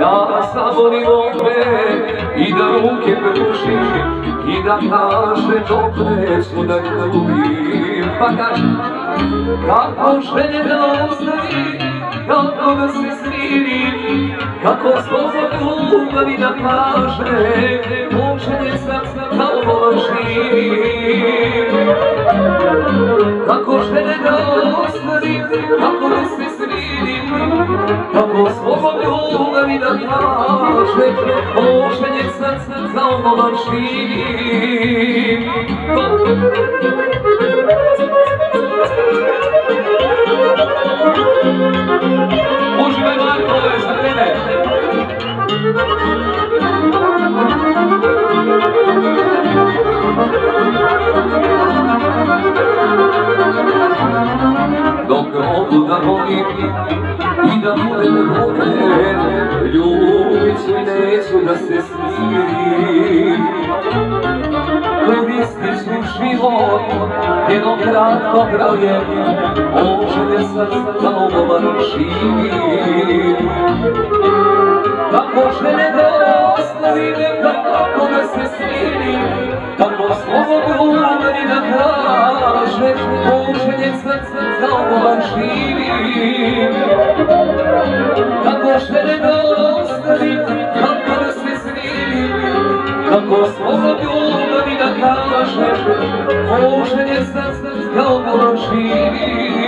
Da samo ni vole I da ruke pruži I da kaže dobre su da ljubim Pa kaže Kako želje da ostavi Kako da se smiri Kako slobodno ljubavi da kaže Mučenje srca kao laži Kako da ostavi Kako slobodno ljubavi da srca kao laži Uživaj Marko, za tebe. Dok odu da volim i da budem volen Ljubit ću i neću da se smirim. Koristit ću život, jedno kratko kraje Oželje srca kao dobar živim kaže Oželje srca dobar živim Kako želje da ostavim, kako da se smirim Kako slovo ljubavi da kaže Oželje srca dobar živim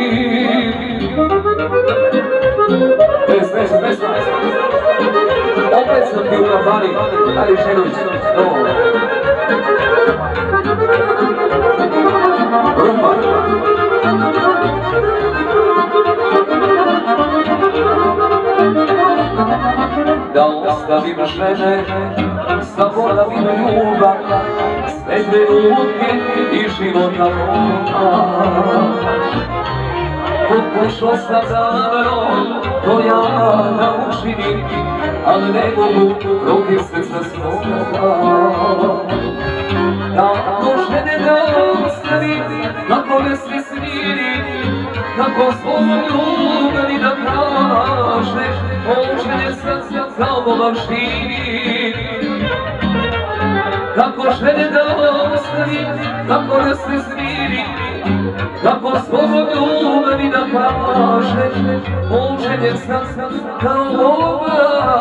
Bez, bez, bez, bez. Opet sam ti u nabani, ali Ženović, no. Da ostavim žene, zaboravim ljubav, sve trenutke i života moga. Pokušao sam davno, to ja da učinim, ali ne mogu protiv srca svoga. Kako žene da ostavim, kako ne se smiri, kako svoju ljubavi da kaže, očene kao volam živi. Kako žene da ostavim, kako ne se smiri, kako svoju ljubavi da kaže, očene srca kao volam živi.